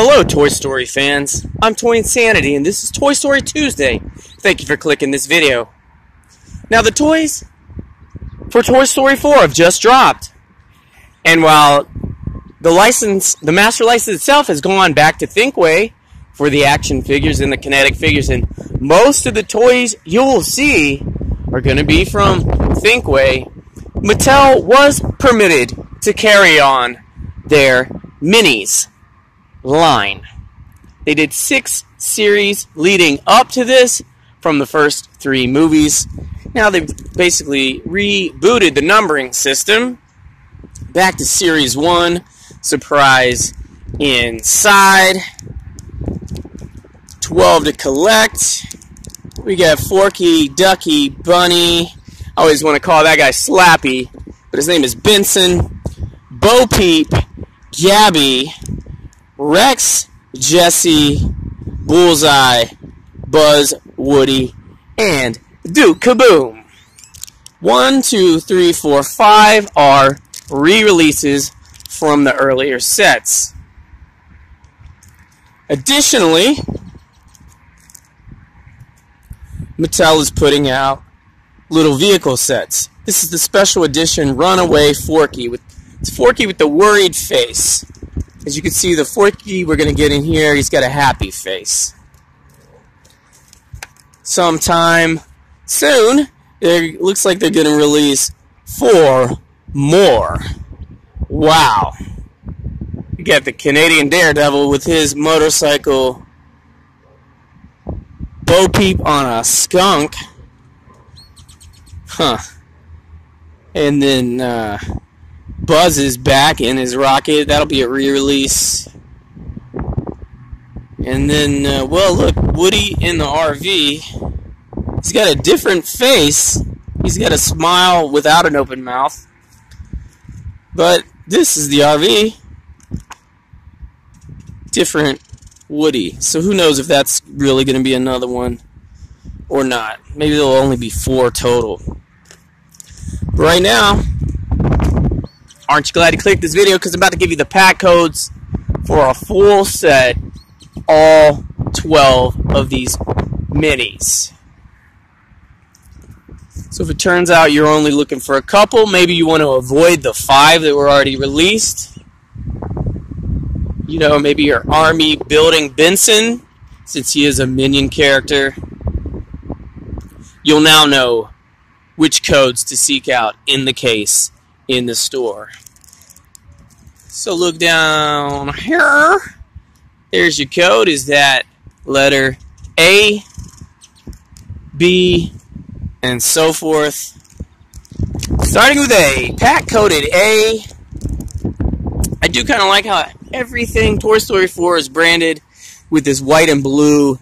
Hello, Toy Story fans. I'm Toy Insanity, and this is Toy Story Tuesday. Thank you for clicking this video. Now, the toys for Toy Story 4 have just dropped. And while the license, the master license itself has gone back to Thinkway for the action figures and the kinetic figures, and most of the toys you will see are going to be from Thinkway. Mattel was permitted to carry on their minis line. They did six series leading up to this from the first three movies. Now they've basically rebooted the numbering system back to series one. Surprise inside. 12 to collect. We got Forky, Ducky, Bunny. I always want to call that guy Slappy, but his name is Benson. Bo Peep, Gabby, Rex, Jesse, Bullseye, Buzz, Woody, and Duke Kaboom. One, two, three, four, five are re releases from the earlier sets. Additionally, Mattel is putting out little vehicle sets. This is the special edition Runaway Forky with it's Forky with the worried face. As you can see, the Forky we're going to get in here, he's got a happy face. Sometime soon, it looks like they're going to release four more. Wow. You got the Canadian Daredevil with his motorcycle Bo Peep on a skunk. Huh. And then, uh, Buzz is back in his rocket. That'll be a re-release. And then, uh, well, look, Woody in the RV. He's got a different face. He's got a smile without an open mouth. But this is the RV. Different Woody. So who knows if that's really going to be another one or not. Maybe there'll only be four total. But right now, Aren't you glad you clicked this video? Because I'm about to give you the pack codes for a full set, all 12 of these minis. So if it turns out you're only looking for a couple, maybe you want to avoid the five that were already released. You know, maybe your army building Benson, since he is a minion character. You'll now know which codes to seek out in the case in the store. So look down here. There's your code. Is that letter A, B, and so forth. Starting with A, pack coded A. I do kind of like how everything Toy Story 4 is branded with this white and blue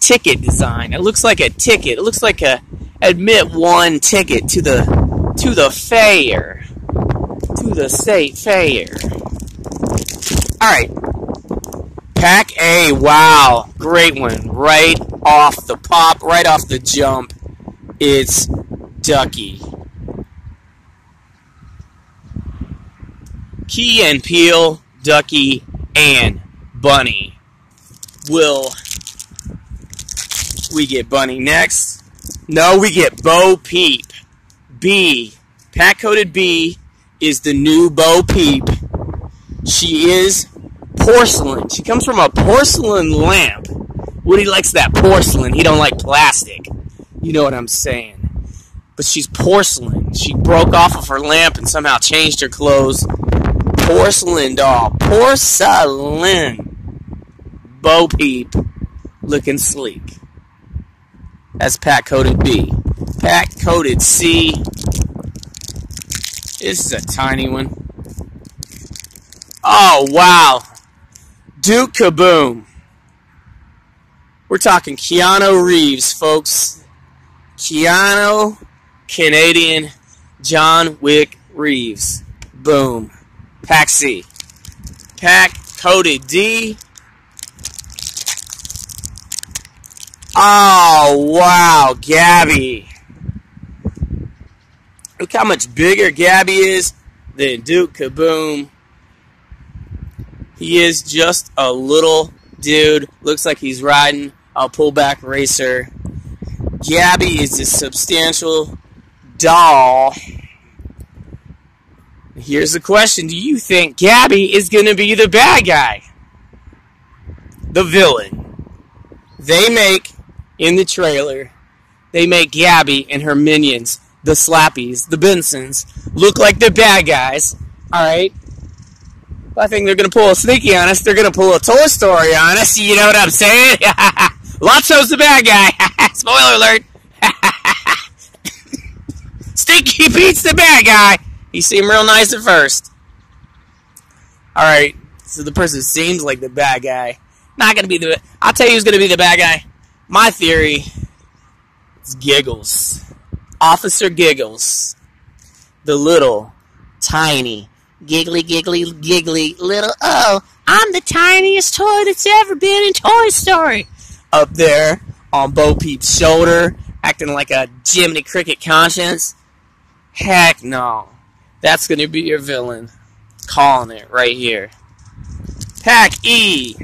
ticket design. It looks like a ticket. It looks like a admit one ticket to the to the fair the state fair. Alright. Pack A, wow. Great one. Right off the pop, right off the jump. It's Ducky. Key and Peele, Ducky, and Bunny. Will we get Bunny next? No, we get Bo Peep. B. Pack coded B is the new Bo Peep. She is porcelain. She comes from a porcelain lamp. Woody likes that porcelain. He don't like plastic. You know what I'm saying. But she's porcelain. She broke off of her lamp and somehow changed her clothes. Porcelain doll. Porcelain. Bo Peep. Looking sleek. That's pack Coated B. Pack Coated C this is a tiny one. Oh, wow. Duke Kaboom. We're talking Keanu Reeves, folks. Keanu, Canadian, John Wick Reeves. Boom. Pack C. Pack coded D. Oh, wow. Gabby. Look how much bigger Gabby is than Duke Kaboom. He is just a little dude. Looks like he's riding a pullback racer. Gabby is a substantial doll. Here's the question Do you think Gabby is going to be the bad guy? The villain. They make, in the trailer, they make Gabby and her minions, the Slappies, the Bensons, look like the bad guys. Alright? I think they're going to pull a sneaky on us. They're going to pull a Toy Story on us. You know what I'm saying? Lotso's the bad guy. Spoiler alert. Stinky Pete's the bad guy. He seemed real nice at first. Alright, so the person seems like the bad guy. Not going to be the... I'll tell you who's going to be the bad guy. My theory is Giggles. Officer Giggles. The little, tiny, giggly, giggly, giggly little. Oh, I'm the tiniest toy that's ever been in Toy Story. Up there on Bo Peep's shoulder, acting like a Jiminy Cricket conscience. Heck no. That's going to be your villain. Calling it right here. Pack E.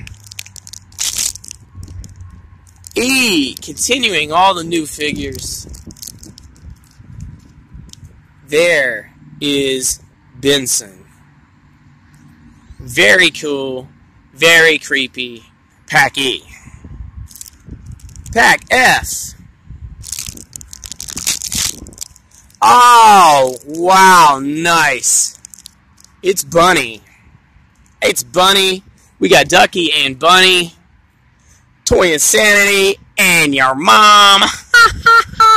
E. Continuing all the new figures. There is Benson. Very cool, very creepy. Pack E. Pack F. Oh, wow, nice. It's Bunny. It's Bunny. We got Ducky and Bunny. Toy Insanity and your mom.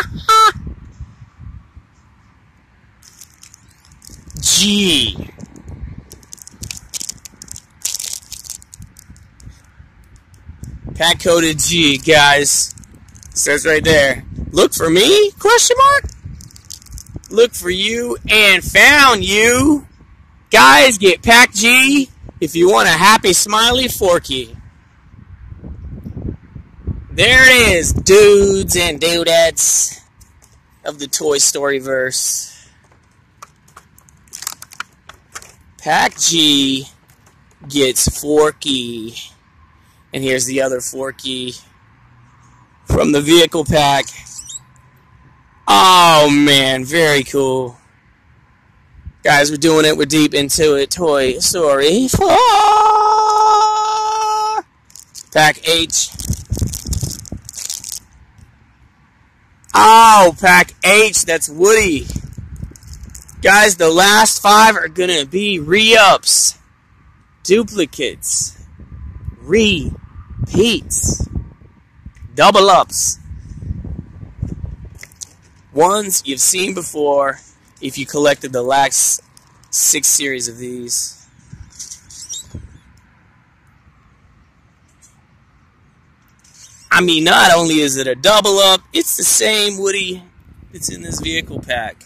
G. Pack coded G, guys. says right there. Look for me? Question mark? Look for you and found you. Guys, get Pack G if you want a happy smiley Forky. There it is, dudes and dudettes of the Toy Story verse. Pack G gets Forky. And here's the other Forky from the vehicle pack. Oh man, very cool. Guys, we're doing it. We're deep into it. Toy Story 4. Pack H. Oh, Pack H. That's Woody. Guys, the last five are going to be re-ups. Duplicates. Repeats, double ups, ones you've seen before if you collected the last six series of these. I mean, not only is it a double up, it's the same Woody that's in this vehicle pack.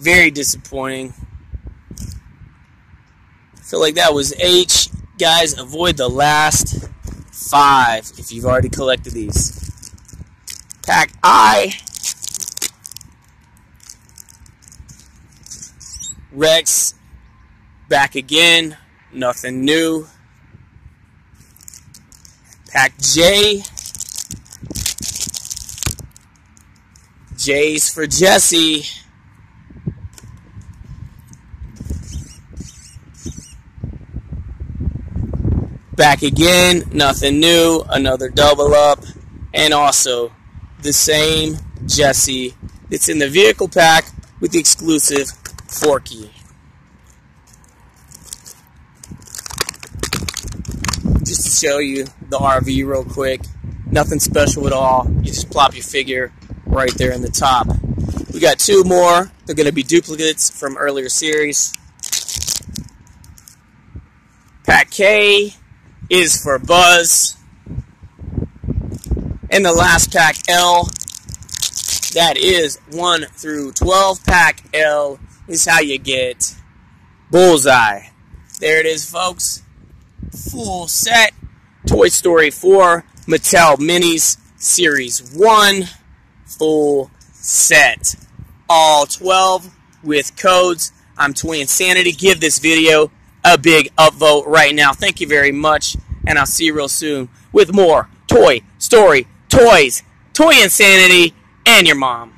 Very disappointing. I feel like that was H. Guys, avoid the last five if you've already collected these. Pack I. Rex back again. Nothing new. Pack J. J's for Jesse. Back again, nothing new, another double up, and also the same Jesse. It's in the vehicle pack with the exclusive Forky. Just to show you the RV real quick. Nothing special at all. You just plop your figure right there in the top. We got two more. They're going to be duplicates from earlier series. Pack K is for Buzz. And the last pack L, that is 1 through 12. Pack L is how you get Bullseye. There it is, folks. Full set. Toy Story 4 Mattel Minis Series 1. Full set. All 12 with codes. I'm Toy Insanity. Give this video a big upvote right now. Thank you very much, and I'll see you real soon with more Toy Story Toys, Toy Insanity, and your mom.